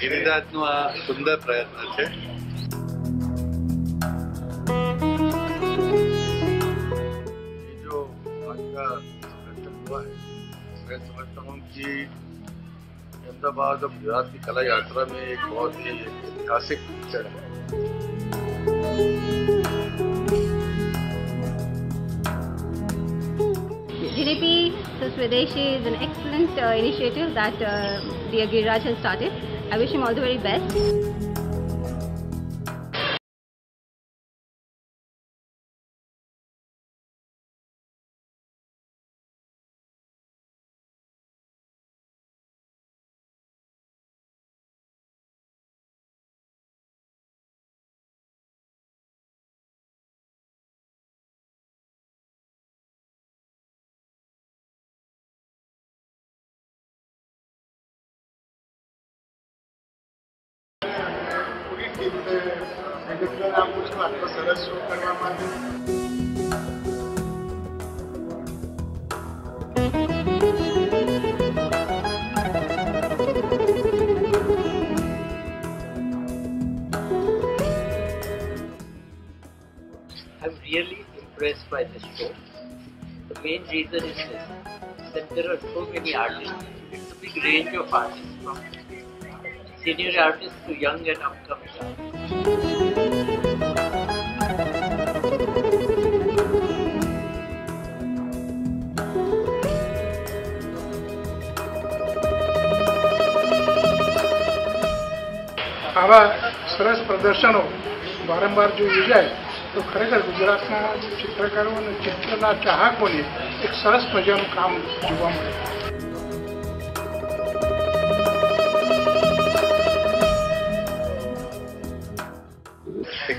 ગિરિરાજનો આ સુંદર પ્રયત્ન છે ये जो आज का प्रदर्शन हुआ है मैं समझता हूँ कि अहमदाबाद और गुजरात की कला यात्रा में एक बहुत ही ऐतिहासिक क्षण है GDP to Swadeshi is an excellent uh, initiative that uh, Dear Giriraj has started. I wish him all the very best. પૂરી ટીમને અભિનંદન આપું છું આટલો સરસ શો કરવા માટે I'm really impressed by this show. The main reason is this that there are so many artists. It's a big range of artists from Senior artists to young and upcoming artists. આવા સરસ પ્રદર્શનો વારંવાર જો યોજાય તો ખરેખર ગુજરાતના ચિત્રકારો અને ચિત્રના ચાહકોને એક સરસ મજાનું કામ જોવા મળે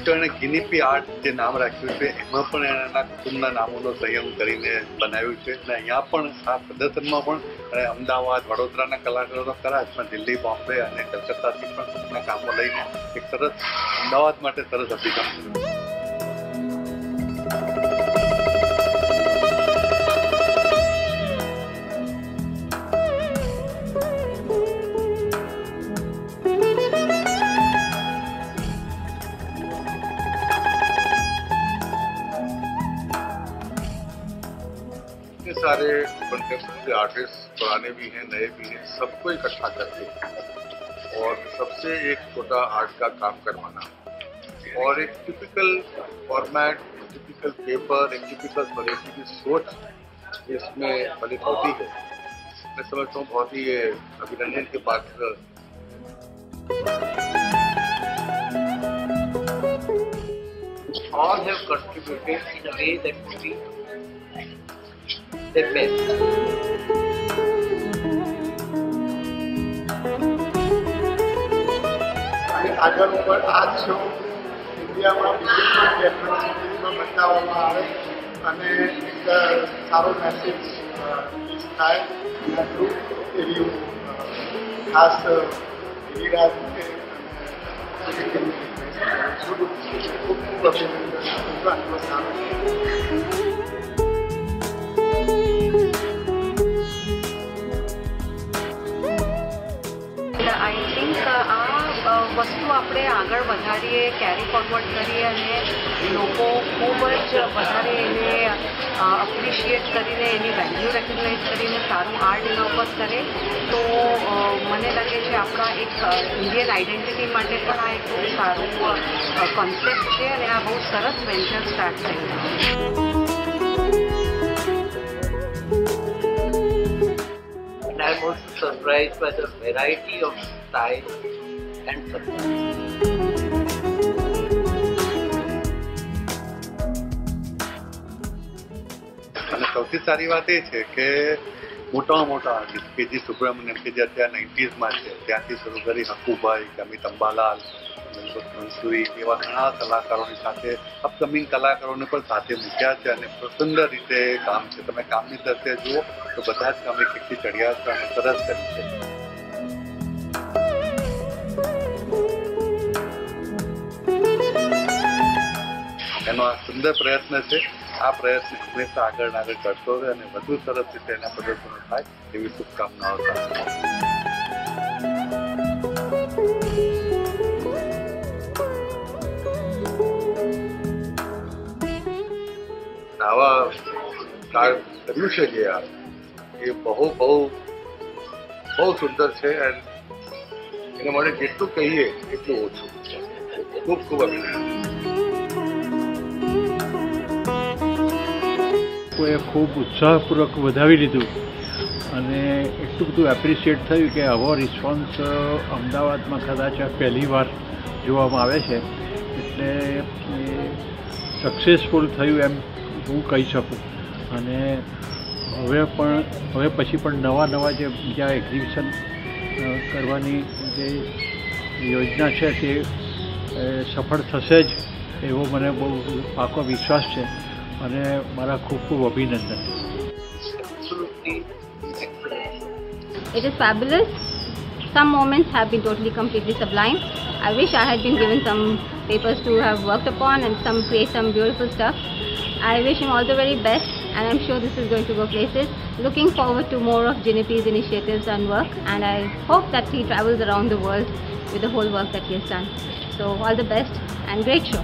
એક અને ગિનિપી આર્ટ જે નામ રાખ્યું છે, એમાં પણ એના કુટુંબના નામોનો સંયમ કરીને બનાવ્યું છે. અને અહીંયા પણ આ પ્રદર્શનમાં પણ, અને અમદાવાદ, વડોદરાના કલાકારો ખરા પણ દિલ્હી, બોમ્બે અને કલકત્તાથી પણ એના કામો લઈને એક સરસ અમદાવાદ માટે સરસ અભિગમ કર્યો इतने सारे कंटेम्प्रेरी आर्टिस्ट पुराने भी हैं, नए भी हैं, सबको इकट्ठा करके और सबसे एक छोटा आर्ट का काम करवाना। और एक टिपिकल फॉर्मेट टिपिकल पेपर एक टिपिकल वैरायटी की सोच इसमें फलित होती है। मैं समझता हूँ बहुत ही अभिनंदन के पात्र All have contributed in a way that would be their best. આગળ ઉપર આ શો ઇન્ડિયામાં પણ બતાવવામાં આવે અને સારો મેસેજ થાય એના થ્રુ એવી હું ખાસ ગિરિરાજ. ખૂબ ખૂબ અભિનંદન આટલો સારો વસ્તુ આપણે આગળ વધારીએ કેરી ફોરવર્ડ કરીએ અને લોકો ખૂબ જ વધારે એને અપ્રિશિએટ કરીને એની વેલ્યુ રેકગ્નાઇઝ કરીને સારું આર્ટ ઉપર કરે. તો મને લાગે છે આપણા એક ઇન્ડિયન આઇડેન્ટિટી માટે પણ આ એક બહુ સારું કોન્સેપ્ટ છે અને આ બહુ સરસ વેન્ચર સ્ટાર્ટ થયું I'm also surprised by the variety of style. And અને સૌથી સારી વાત એ છે કે મોટામાં મોટા આર્ટિસ્ટ કે જે સુબ્રમણ્યમ કે જે અત્યારે નાઇન્ટીઝમાં છે, ત્યાંથી શરૂ કરી હકુભાઈ અમિત અંબાલાલ મંસૂરી એવા ઘણા કલાકારોની સાથે અપકમિંગ કલાકારોને પણ સાથે મૂક્યા છે અને સુંદર રીતે કામ છે. તમે કામની દ્રષ્ટિએ જુઓ તો બધા જ કામ એક એકથી ચડિયા છે અને સરસ કરી છે. એનો આ સુંદર પ્રયત્ન છે. આ પ્રયત્ન હંમેશા આગળ આગળ કરતો રહે અને વધુ સરસ રીતે એના પ્રદર્શનો થાય એવી શુભકામનાઓ આવા આવા કર્યું છે જે આ, એ બહુ બહુ બહુ સુંદર છે એન્ડ એને માટે જેટલું કહીએ એટલું ઓછું. ખૂબ ખૂબ અભિનંદન. લોકોએ ખૂબ ઉત્સાહપૂર્વક વધાવી લીધું. અને એટલું બધું એપ્રિશિએટ થયું કે આવો રિસ્પોન્સ અમદાવાદમાં કદાચ આ પહેલી વાર જોવામાં આવે છે. એટલે સક્સેસફુલ થયું એમ હું કહી શકું. અને હવે પણ, હવે પછી પણ નવા નવા જે બીજા એક્ઝિબિશન કરવાની જે યોજના છે તે સફળ થશે જ એવો મને બહુ પાકો વિશ્વાસ છે. અને મારા ખૂબ ખૂબ અભિનંદન Absolutely excellent. It is fabulous. Some moments have been totally completely sublime. I wish I had been given some papers to have worked upon and some create some beautiful stuff. I wish him all the very best and I'm sure this is going to go places. Looking forward to more of Jinipi's initiatives and work and I hope that he travels around the world with the whole work that he has done. So all the best and great show.